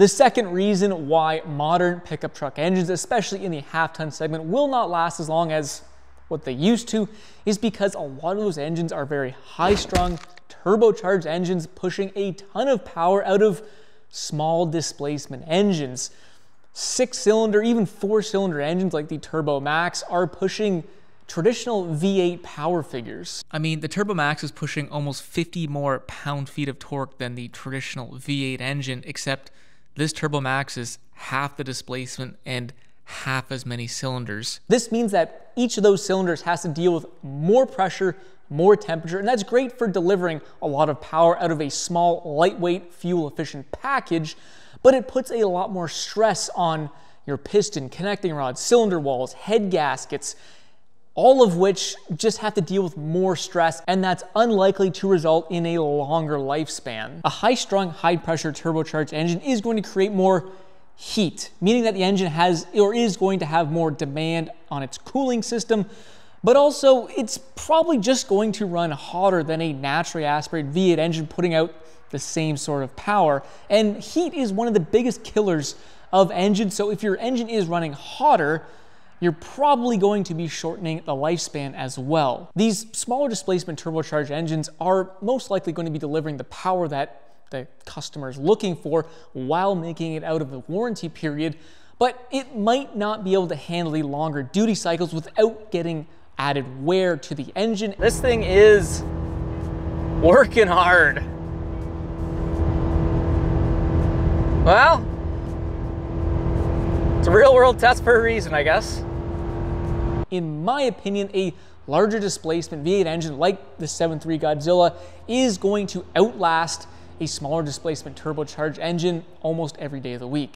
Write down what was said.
The second reason why modern pickup truck engines, especially in the half ton segment, will not last as long as what they used to is because a lot of those engines are very high strung, turbocharged engines pushing a ton of power out of small displacement engines. Six cylinder, even four cylinder engines like the Turbo Max are pushing traditional V8 power figures. I mean, the Turbo Max is pushing almost 50 more pound feet of torque than the traditional V8 engine, except this Turbo Max is half the displacement and half as many cylinders. This means that each of those cylinders has to deal with more pressure, more temperature, and that's great for delivering a lot of power out of a small, lightweight, fuel efficient package, but it puts a lot more stress on your piston, connecting rods, cylinder walls, head gaskets, all of which just have to deal with more stress, and that's unlikely to result in a longer lifespan. A high strung, high pressure turbocharged engine is going to create more heat, meaning that the engine has or is going to have more demand on its cooling system, but also it's probably just going to run hotter than a naturally aspirated V8 engine putting out the same sort of power. And heat is one of the biggest killers of engines. So if your engine is running hotter, you're probably going to be shortening the lifespan as well. These smaller displacement turbocharged engines are most likely going to be delivering the power that the customer is looking for while making it out of the warranty period, but it might not be able to handle the longer duty cycles without getting added wear to the engine. This thing is working hard. Well, it's a real world test for a reason, I guess. In my opinion, a larger displacement V8 engine like the 7.3 Godzilla is going to outlast a smaller displacement turbocharged engine almost every day of the week.